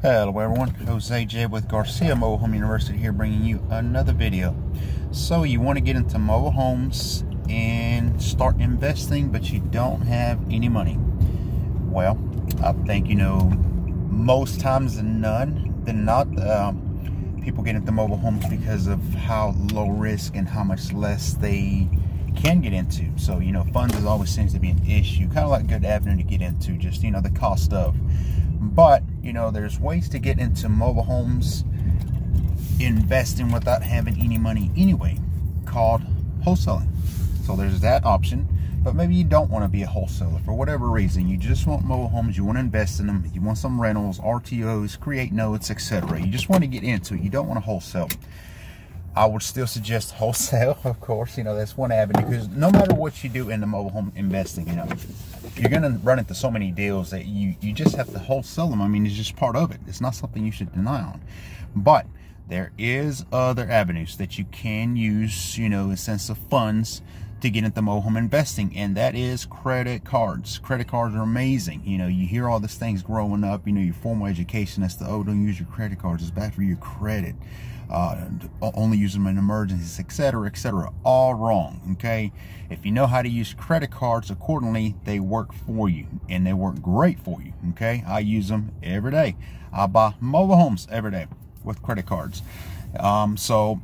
Hello everyone, Jose J with Garcia Mobile Home University here bringing you another video. So you want to get into mobile homes and start investing but you don't have any money. Well, I think you know most times than none than not um, people get into mobile homes because of how low risk and how much less they can get into. So, you know, funds is always seems to be an issue. Kind of like good avenue to get into, just, you know, the cost of. But, you know, there's ways to get into mobile homes investing without having any money anyway, called wholesaling. So there's that option. But maybe you don't want to be a wholesaler for whatever reason. You just want mobile homes, you want to invest in them, you want some rentals, RTOs, create notes, etc. You just want to get into it. You don't want to wholesale. I would still suggest wholesale, of course. You know, that's one avenue because no matter what you do in the mobile home investing, you know, you're going to run into so many deals that you, you just have to wholesale them. I mean, it's just part of it. It's not something you should deny on. But there is other avenues that you can use, you know, in sense of funds to get into mobile home investing, and that is credit cards. Credit cards are amazing. You know, you hear all these things growing up, you know, your formal education that's the oh, don't use your credit cards, it's bad for your credit uh, only use them in emergencies, etc., etc. All wrong, okay? If you know how to use credit cards accordingly, they work for you, and they work great for you, okay? I use them every day. I buy mobile homes every day with credit cards. Um, so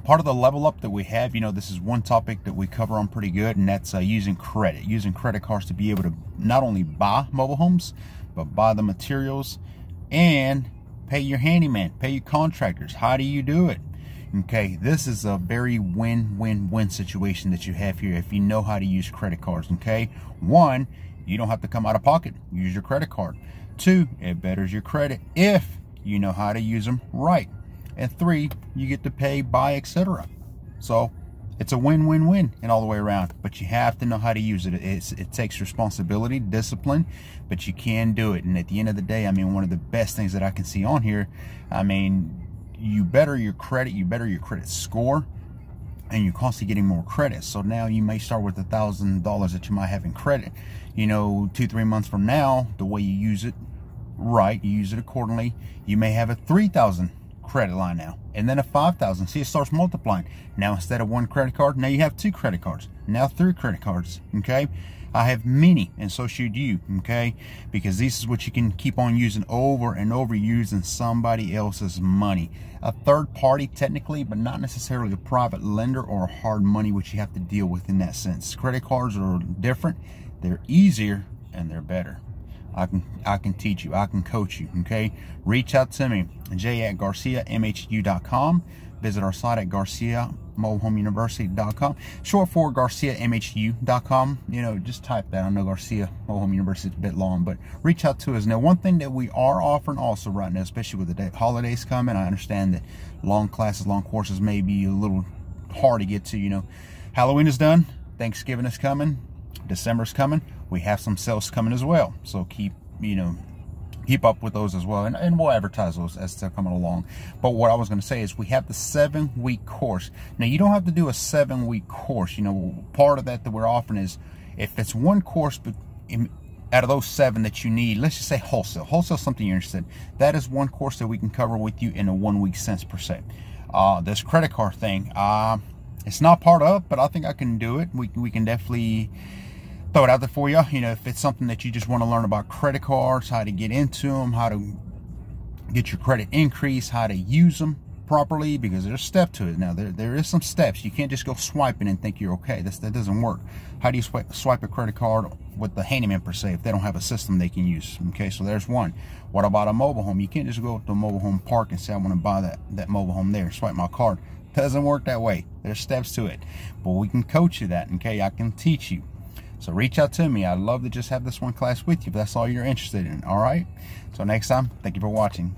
part of the level up that we have, you know, this is one topic that we cover on pretty good, and that's uh, using credit, using credit cards to be able to not only buy mobile homes, but buy the materials and pay your handyman, pay your contractors. How do you do it? Okay, this is a very win-win-win situation that you have here if you know how to use credit cards. Okay, one, you don't have to come out of pocket. Use your credit card. Two, it betters your credit if you know how to use them right. And three, you get to pay by etc. So it's a win-win-win and all the way around. But you have to know how to use it. It's, it takes responsibility discipline but you can do it. And at the end of the day i mean one of the best things that i can see on here i mean you better your credit you better your credit score and you're constantly getting more credit. So now you may start with a thousand dollars that you might have in credit. You know two three months from now the way you use it right you use it accordingly you may have a three thousand credit line now and then a 5000 see it starts multiplying. Now instead of one credit card now you have two credit cards now three credit cards okay? I have many and so should you okay? Because this is what you can keep on using over and over using somebody else's money. A third party technically but not necessarily a private lender or hard money which you have to deal with in that sense. Credit cards are different they're easier and they're better I can I can teach you. I can coach you. Okay. Reach out to me, J at GarciaMHU.com. Visit our site at GarciaMobileHomeUniversity.com. Short for GarciaMHU.com. You know, just type that. I know Garcia Mobile Home University is a bit long, but reach out to us. Now, one thing that we are offering also right now, especially with the day, holidays coming, I understand that long classes, long courses may be a little hard to get to. You know, Halloween is done. Thanksgiving is coming December's coming. We have some sales coming as well. So keep, you know, keep up with those as well. And, and we'll advertise those as they're coming along. But what I was going to say is we have the seven week course. Now you don't have to do a seven week course. You know, part of that that we're offering is if it's one course, but out of those seven that you need, let's just say wholesale. Wholesale something you're interested in. That is one course that we can cover with you in a one week sense per se. Uh, this credit card thing, uh, it's not part of, but I think I can do it. We, we can definitely throw it out there for you. You know, if it's something that you just want to learn about credit cards, how to get into them, how to get your credit increase, how to use them properly, because there's a step to it. Now, there, there is some steps. You can't just go swiping and think you're okay. That's, that doesn't work. How do you swipe, swipe a credit card with the handyman per se if they don't have a system they can use? Okay, so there's one. What about a mobile home? You can't just go to a mobile home park and say, I want to buy that, that mobile home there, swipe my card. Doesn't work that way. There's steps to it. But we can coach you that, okay? I can teach you. So reach out to me. I'd love to just have this one class with you if that's all you're interested in. All right. So next time, thank you for watching.